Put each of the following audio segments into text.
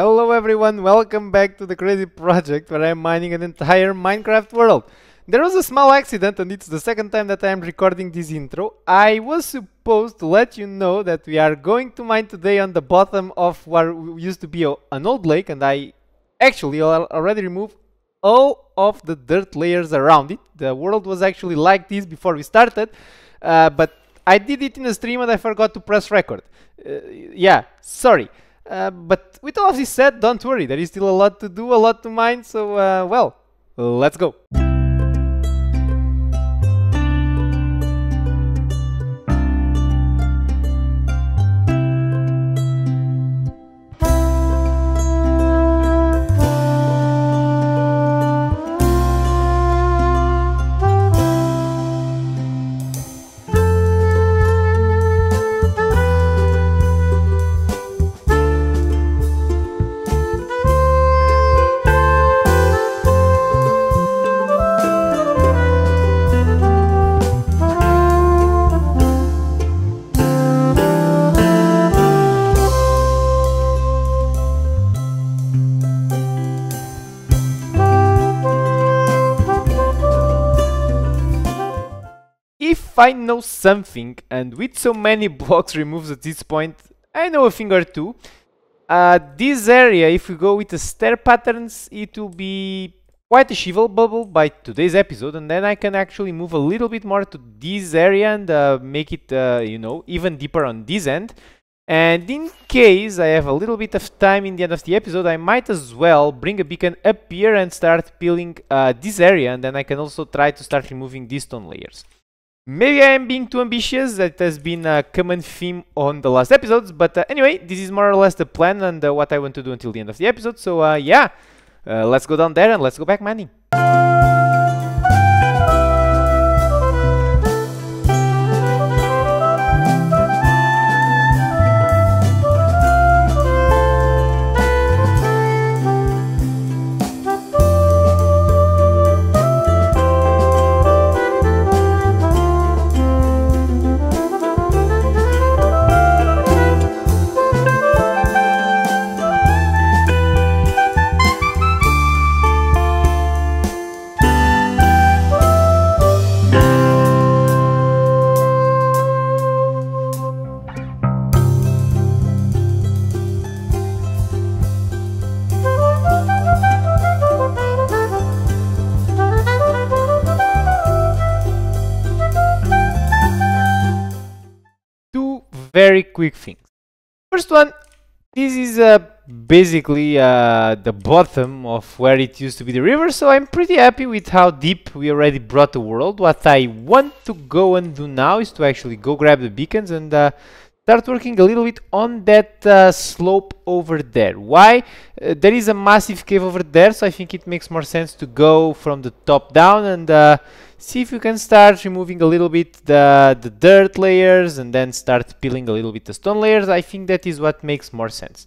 Hello everyone, welcome back to the crazy project where I'm mining an entire Minecraft world. There was a small accident and it's the second time that I am recording this intro. I was supposed to let you know that we are going to mine today on the bottom of what used to be a, an old lake and I actually already removed all of the dirt layers around it. The world was actually like this before we started, uh, but I did it in a stream and I forgot to press record. Uh, yeah, sorry. Uh, but with all of this said, don't worry, there is still a lot to do, a lot to mine, so uh, well, let's go. I know something, and with so many blocks removed at this point, I know a thing or two. Uh, this area, if we go with the stair patterns, it will be quite achievable by today's episode, and then I can actually move a little bit more to this area and uh, make it, uh, you know, even deeper on this end. And in case I have a little bit of time in the end of the episode, I might as well bring a beacon up here and start peeling uh, this area, and then I can also try to start removing these stone layers. Maybe I am being too ambitious, that has been a common theme on the last episodes, but uh, anyway, this is more or less the plan and uh, what I want to do until the end of the episode, so uh, yeah, uh, let's go down there and let's go back mining. Very quick things. First one, this is uh, basically uh, the bottom of where it used to be the river, so I'm pretty happy with how deep we already brought the world. What I want to go and do now is to actually go grab the beacons and uh, start working a little bit on that uh, slope over there. Why? Uh, there is a massive cave over there, so I think it makes more sense to go from the top down and uh, see if you can start removing a little bit the, the dirt layers and then start peeling a little bit the stone layers. I think that is what makes more sense.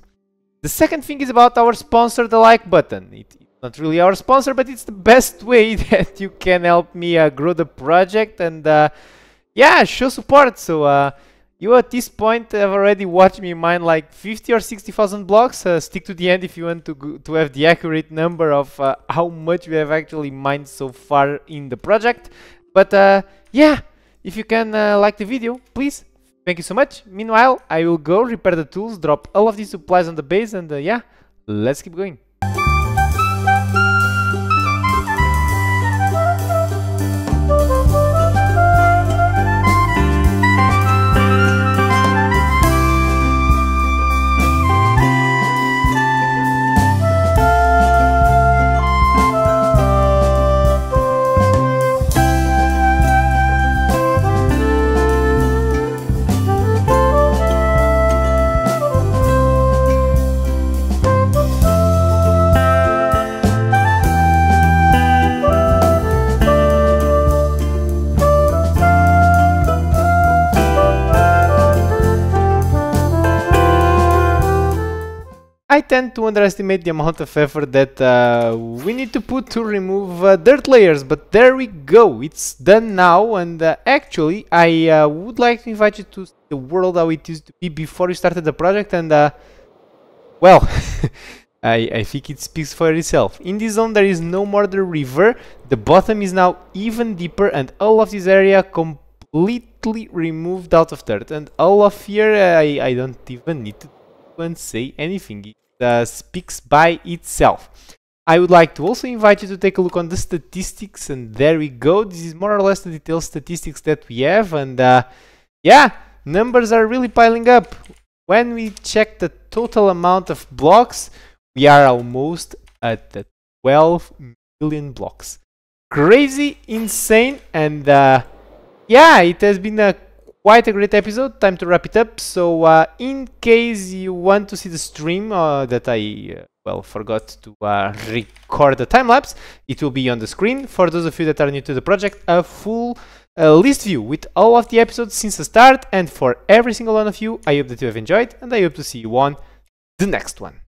The second thing is about our sponsor, the like button. It, it's not really our sponsor, but it's the best way that you can help me uh, grow the project and uh, yeah, show support. So uh, you at this point have already watched me mine like 50 or 60,000 blocks. Uh, stick to the end if you want to, to have the accurate number of uh, how much we have actually mined so far in the project. But uh, yeah, if you can uh, like the video, please. Thank you so much. Meanwhile, I will go repair the tools, drop all of these supplies on the base, and uh, yeah, let's keep going. I tend to underestimate the amount of effort that uh, we need to put to remove uh, dirt layers, but there we go, it's done now, and uh, actually I uh, would like to invite you to the world how it used to be before you started the project, and uh, well, I, I think it speaks for itself. In this zone there is no more the river, the bottom is now even deeper and all of this area completely removed out of dirt. And all of here I, I don't even need to even say anything, uh, speaks by itself. I would like to also invite you to take a look on the statistics and there we go. This is more or less the detailed statistics that we have and uh, yeah, numbers are really piling up. When we check the total amount of blocks, we are almost at the 12 million blocks. Crazy, insane and uh, yeah, it has been a quite a great episode. Time to wrap it up. So uh, in case you want to see the stream uh, that I uh, well, forgot to uh, record the time lapse. It will be on the screen. For those of you that are new to the project, a full uh, list view with all of the episodes since the start. And for every single one of you, I hope that you have enjoyed and I hope to see you on the next one.